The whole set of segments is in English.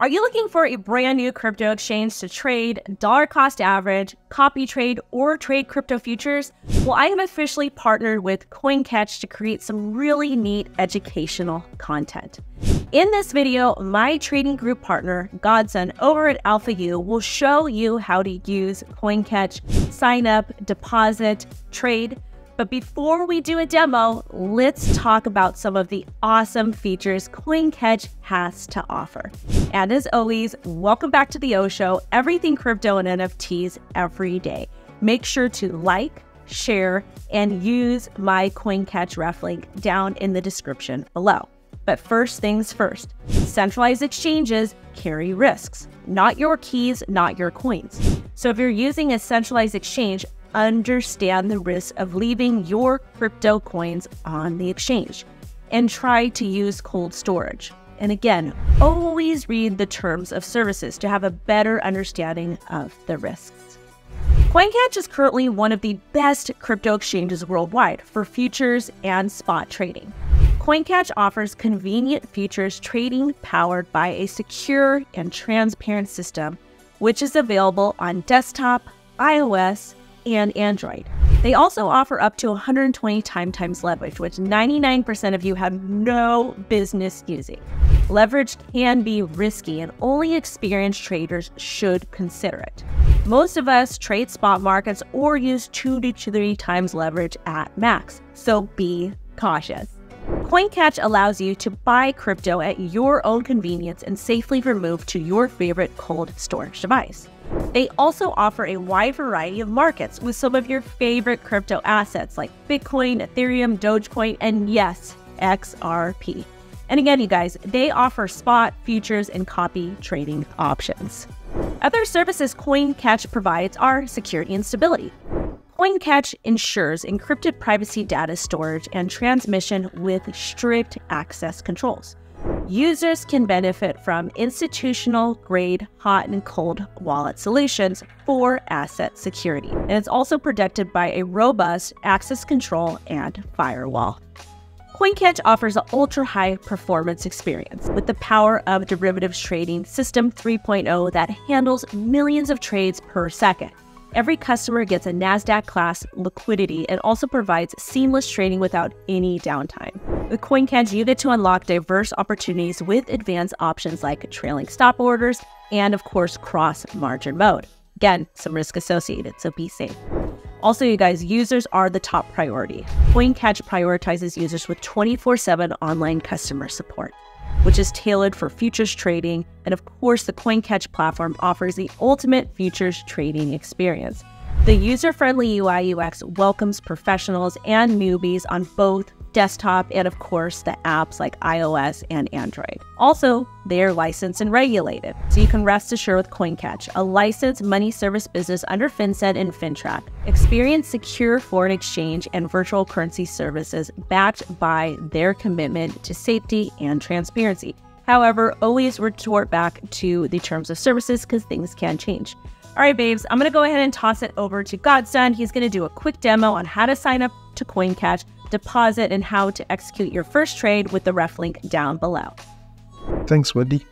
Are you looking for a brand new crypto exchange to trade, dollar cost average, copy trade, or trade crypto futures? Well, I have officially partnered with CoinCatch to create some really neat educational content. In this video, my trading group partner, Godson, over at AlphaU, will show you how to use CoinCatch, sign up, deposit, trade, but before we do a demo, let's talk about some of the awesome features CoinCatch has to offer. And as always, welcome back to the O Show, everything crypto and NFTs every day. Make sure to like, share, and use my CoinCatch ref link down in the description below. But first things first, centralized exchanges carry risks, not your keys, not your coins. So if you're using a centralized exchange, understand the risk of leaving your crypto coins on the exchange and try to use cold storage. And again, always read the terms of services to have a better understanding of the risks. CoinCatch is currently one of the best crypto exchanges worldwide for futures and spot trading. CoinCatch offers convenient futures trading powered by a secure and transparent system, which is available on desktop, iOS, and Android. They also offer up to 120 time times leverage, which 99% of you have no business using. Leverage can be risky, and only experienced traders should consider it. Most of us trade spot markets or use two to three times leverage at max, so be cautious. CoinCatch allows you to buy crypto at your own convenience and safely remove to your favorite cold storage device. They also offer a wide variety of markets with some of your favorite crypto assets like Bitcoin, Ethereum, Dogecoin, and yes, XRP. And again, you guys, they offer spot, futures, and copy trading options. Other services CoinCatch provides are security and stability. CoinCatch ensures encrypted privacy data storage and transmission with strict access controls. Users can benefit from institutional grade hot and cold wallet solutions for asset security. And it's also protected by a robust access control and firewall. CoinCatch offers an ultra high performance experience with the power of derivatives trading system 3.0 that handles millions of trades per second. Every customer gets a NASDAQ class liquidity and also provides seamless trading without any downtime. With CoinCatch, you get to unlock diverse opportunities with advanced options like trailing stop orders and, of course, cross margin mode. Again, some risk associated, so be safe. Also, you guys, users are the top priority. CoinCatch prioritizes users with 24 7 online customer support which is tailored for futures trading. And of course, the CoinCatch platform offers the ultimate futures trading experience. The user friendly UI UX welcomes professionals and newbies on both desktop and, of course, the apps like iOS and Android. Also, they are licensed and regulated, so you can rest assured with CoinCatch, a licensed money service business under FinCEN and FINTRAC. Experience secure foreign exchange and virtual currency services backed by their commitment to safety and transparency. However, always retort back to the terms of services because things can change. All right, babes, I'm going to go ahead and toss it over to Godson. He's going to do a quick demo on how to sign up to CoinCatch deposit, and how to execute your first trade with the ref link down below. Thanks, Wendy.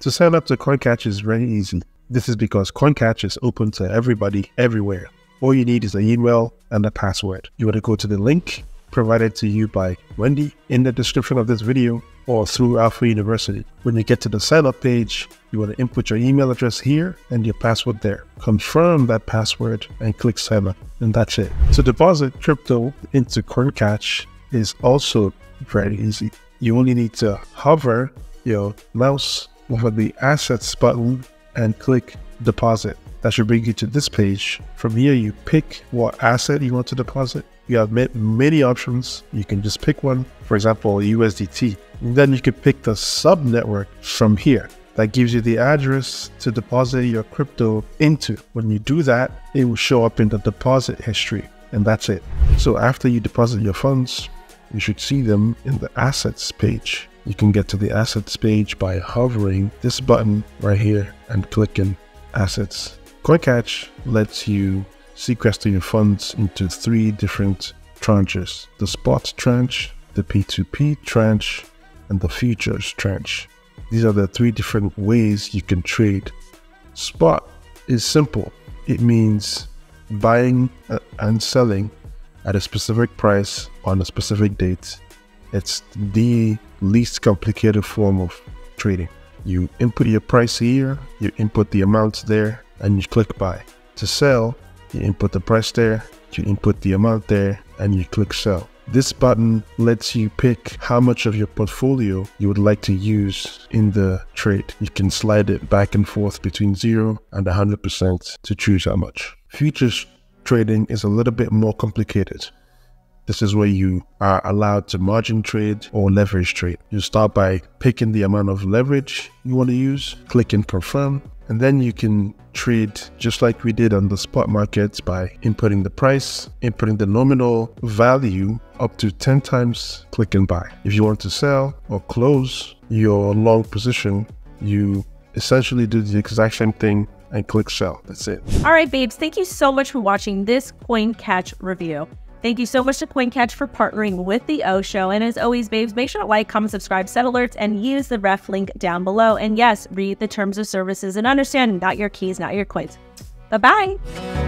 To sign up to CoinCatch is very easy. This is because CoinCatch is open to everybody, everywhere. All you need is an email and a password. You want to go to the link provided to you by Wendy in the description of this video or through Alpha University. When you get to the sign up page, you want to input your email address here and your password there. Confirm that password and click sign up, and that's it. To deposit crypto into CoinCatch is also very easy. You only need to hover your mouse over the assets button and click deposit. That should bring you to this page. From here, you pick what asset you want to deposit. You have many options. You can just pick one, for example, USDT. And then you can pick the sub network from here. That gives you the address to deposit your crypto into. When you do that, it will show up in the deposit history, and that's it. So after you deposit your funds, you should see them in the assets page. You can get to the assets page by hovering this button right here and clicking assets. CoinCatch lets you sequester your funds into three different tranches the spot tranche, the P2P tranche, and the futures tranche. These are the three different ways you can trade. Spot is simple. It means buying uh, and selling at a specific price on a specific date. It's the least complicated form of trading. You input your price here, you input the amount there, and you click buy. To sell, you input the price there, you input the amount there, and you click sell. This button lets you pick how much of your portfolio you would like to use in the trade. You can slide it back and forth between 0 and 100% to choose how much. Futures trading is a little bit more complicated. This is where you are allowed to margin trade or leverage trade. You start by picking the amount of leverage you want to use, clicking confirm, and then you can trade just like we did on the spot markets by inputting the price, inputting the nominal value up to 10 times, click and buy. If you want to sell or close your long position, you essentially do the exact same thing and click sell. That's it. All right, babes, thank you so much for watching this CoinCatch review. Thank you so much to CoinCatch for partnering with the O Show. And as always, babes, make sure to like, comment, subscribe, set alerts, and use the ref link down below. And yes, read the terms of services and understand not your keys, not your coins. Bye bye.